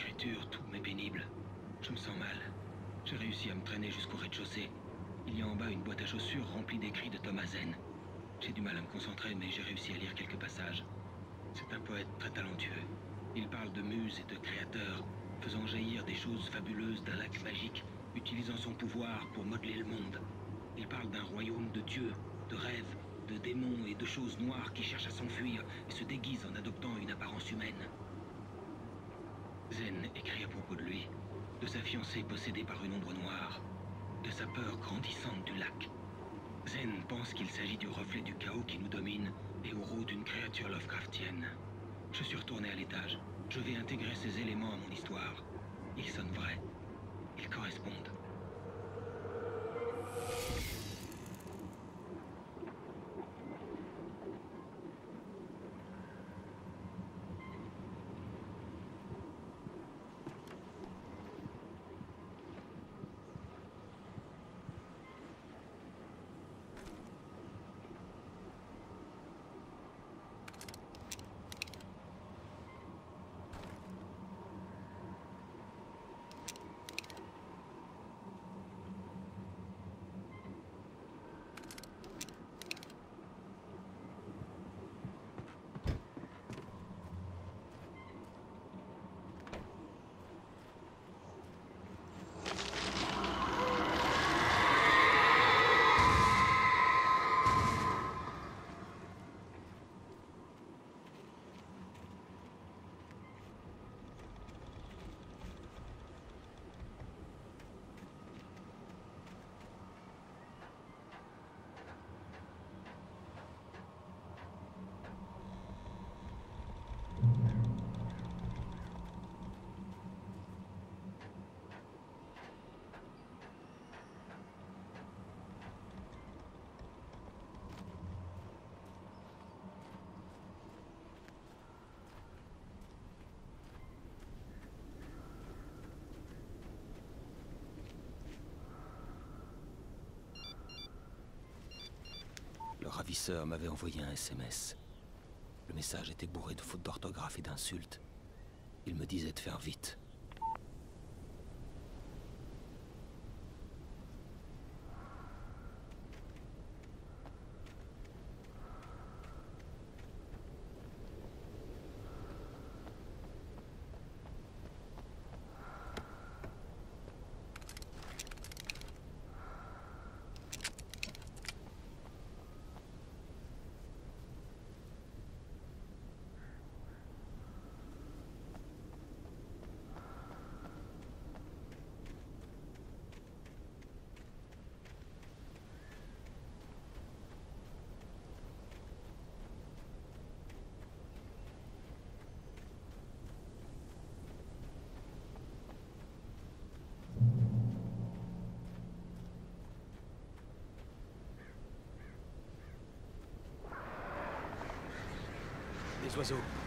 l'écriture, tout m'est pénible. Je me sens mal. J'ai réussi à me traîner jusqu'au rez-de-chaussée. Il y a en bas une boîte à chaussures remplie d'écrits de Thomas Zen. J'ai du mal à me concentrer, mais j'ai réussi à lire quelques passages. C'est un poète très talentueux. Il parle de muses et de créateurs, faisant jaillir des choses fabuleuses d'un lac magique, utilisant son pouvoir pour modeler le monde. Il parle d'un royaume de dieux, de rêves, de démons et de choses noires qui cherchent à s'enfuir et se déguisent en adoptant une apparence humaine. Zen écrit à propos de lui, de sa fiancée possédée par une ombre noire, de sa peur grandissante du lac. Zen pense qu'il s'agit du reflet du chaos qui nous domine et au roue d'une créature Lovecraftienne. Je suis retourné à l'étage. Je vais intégrer ces éléments à mon histoire. Ils sonnent vrais. Ils correspondent. Le ravisseur m'avait envoyé un SMS. Le message était bourré de fautes d'orthographe et d'insultes. Il me disait de faire vite. This was a